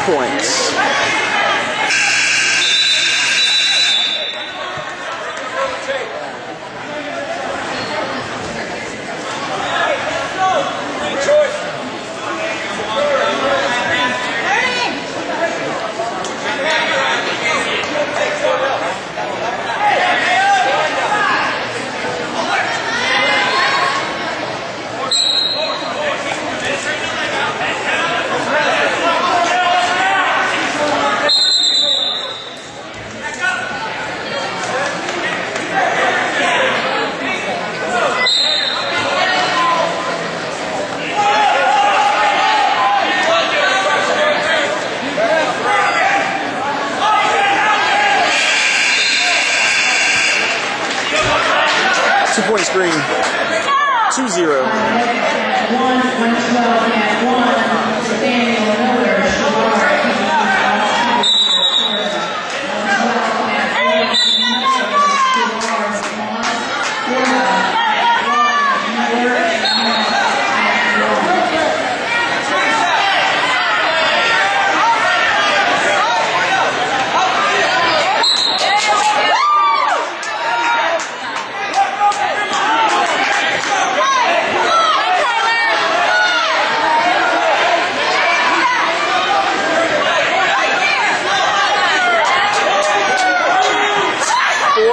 points. Two point screen. 2 0.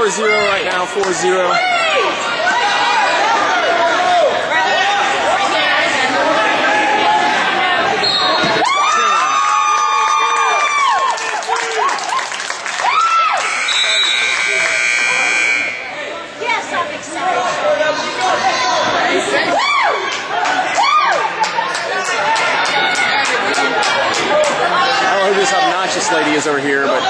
Zero right now, four zero. Yes, I'm excited. I don't know who this obnoxious lady is over here, but